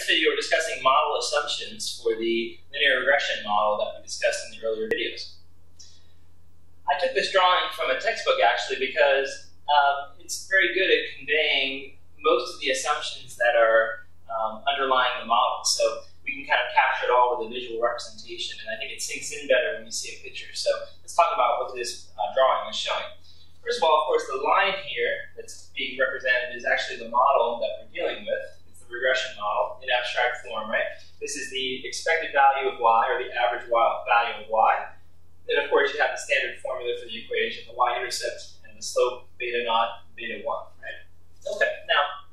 this video, we're discussing model assumptions for the linear regression model that we discussed in the earlier videos. I took this drawing from a textbook actually because um, it's very good at conveying most of the assumptions that are um, underlying the model. So we can kind of capture it all with a visual representation, and I think it sinks in better when you see a picture. So let's talk about what this uh, drawing is showing. First of all, of course, the line here that's being represented is actually the model that we're dealing with abstract form, right? This is the expected value of y, or the average value of y. Then, of course, you have the standard formula for the equation, the y-intercept and the slope beta naught, beta 1, right? Okay, now,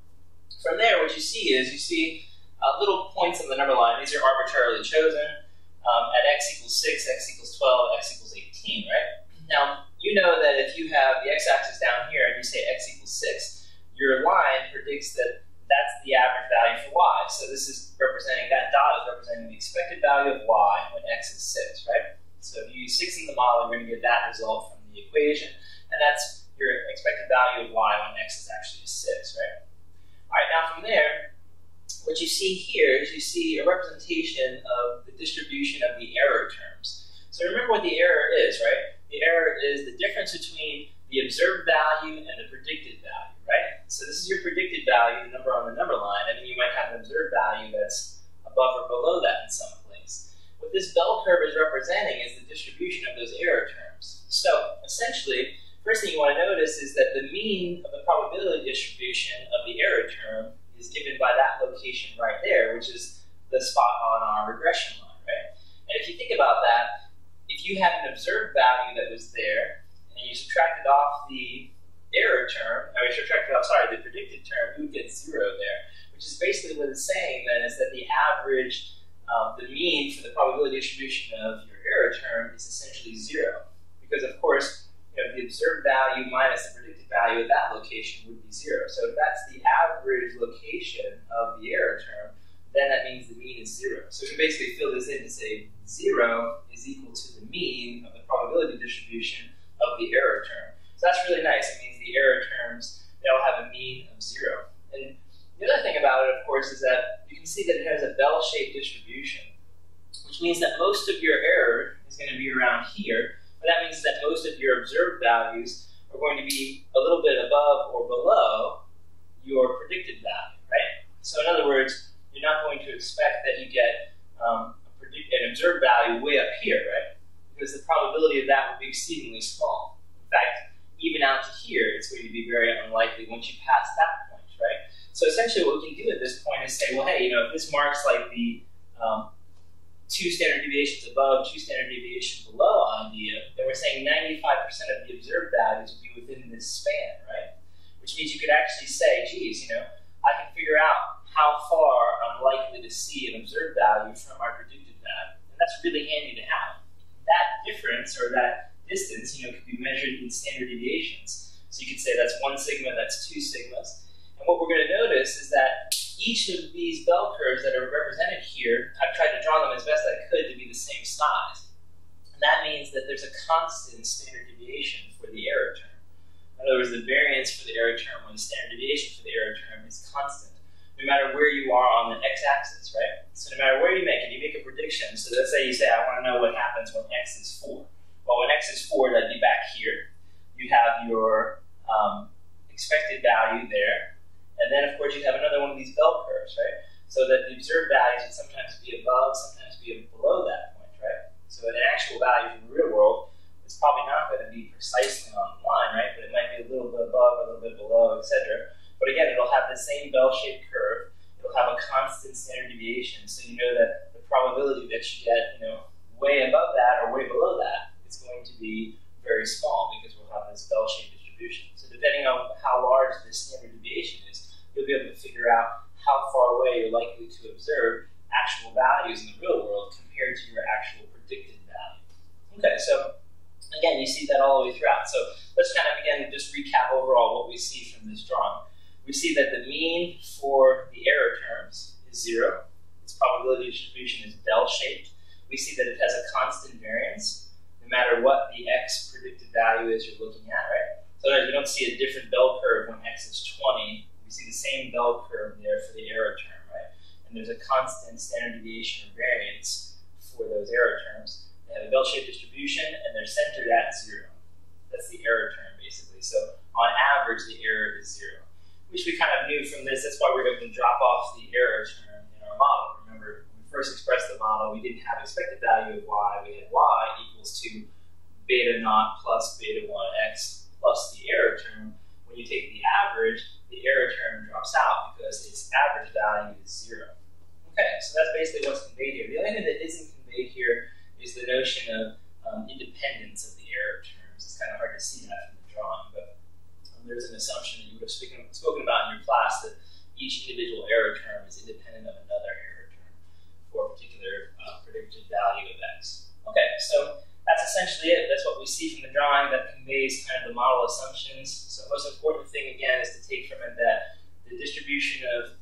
from there, what you see is you see uh, little points on the number line. These are arbitrarily chosen um, at x equals 6, x equals 12, x equals 18, right? Now, you know that if you have the x-axis down here and you say x equals 6, your line predicts that that's the average value for So this is representing, that dot is representing the expected value of y when x is 6, right? So if you use 6 in the model, you're going to get that result from the equation, and that's your expected value of y when x is actually 6, right? All right, now from there, what you see here is you see a representation of the distribution of the error terms. So remember what the error is, right? The error is the difference between the observed value and the predicted value right? So this is your predicted value, the number on the number line, and then you might have an observed value that's above or below that in some place. What this bell curve is representing is the distribution of those error terms. So essentially, first thing you want to notice is that the mean of the probability distribution of the error term is given by that location right there, which is the spot on our regression line, right? And if you think about that, if you had an observed value that was there, subtracted off the error term, I mean, subtracted out, sorry, the predicted term, you would get zero there, which is basically what it's saying then is that the average, um, the mean for the probability distribution of your error term is essentially zero. Because, of course, you know, the observed value minus the predicted value at that location would be zero. So if that's the average location of the error term, then that means the mean is zero. So we can basically fill this in to say zero is equal to the mean of the probability distribution of the error term. So that's really nice. It means the error terms, they all have a mean of zero. And the other thing about it, of course, is that you can see that it has a bell-shaped distribution, which means that most of your error is going to be around here, but that means that most of your observed values are going to be a little bit above or below your predicted value, right? So in other words, you're not going to expect that you get um, an observed value way up here, right? Because the probability of that would be exceedingly small. In fact, even out to here, it's going to be very unlikely once you pass that point, right? So essentially what we can do at this point is say, well, hey, you know, if this marks like the um, two standard deviations above, two standard deviations below on idea, then we're saying 95% of the observed values would be within this span, right? Which means you could actually say, geez, you know, I can figure out how far I'm likely to see an observed value from our predicted value. And that's really handy to have. That difference or that distance, you know, could be measured in standard deviations. So you could say that's one sigma, that's two sigmas. And what we're going to notice is that each of these bell curves that are represented here, I've tried to draw them as best I could to be the same size. And that means that there's a constant standard deviation for the error term. In other words, the variance for the error term or the standard deviation for the error term is constant, no matter where you are on the x-axis, right? So no matter where you make it, you make a prediction. So let's say you say, I want to know what happens when x is 4. Well, when x is 4, that'd be back here. You have your um, expected value there. And then, of course, you have another one of these bell curves, right? So that the observed values would sometimes be above, sometimes be below that point, right? So an actual value from the real world is probably not going to be precisely on the line, right? But it might be a little bit above, a little bit below, etc. But again, it'll have the same bell-shaped curve. It'll have a constant standard deviation, so you know that the probability that you get, you know, way above that or way below that it's going to be very small because we'll have this bell-shaped distribution. So depending on how large the standard deviation is, you'll be able to figure out how far away you're likely to observe actual values in the real world compared to your actual predicted value. Okay, so again, you see that all the way throughout. So let's kind of again just recap overall what we see from this drawing. We see that the mean for the error terms is zero. Its probability distribution is bell-shaped. We see that it has a constant variance no matter what the x predicted value is you're looking at, right? So we don't see a different bell curve when x is 20. We see the same bell curve there for the error term, right? And there's a constant standard deviation or variance for those error terms. They have a bell-shaped distribution, and they're centered at zero. That's the error term, basically. So on average, the error is zero, which we kind of knew from this. That's why we're going to drop off the error term in our model. Remember, when we first expressed the model, we didn't have expected value of y. We had y equals to beta naught plus beta 1x plus the error term. When you take the average, the error term drops out because its average value is zero. Okay, so that's basically what's conveyed here. The only thing that isn't conveyed here is the notion of um, independence of the error terms. It's kind of hard to see that from the drawing, but um, there's an assumption that you would have spoken, spoken about in your class that each individual error term is independent of another error term for a particular uh, predicted value of x. Okay, so that's essentially it. See from the drawing that conveys kind of the model assumptions. So the most important thing, again, is to take from it that the distribution of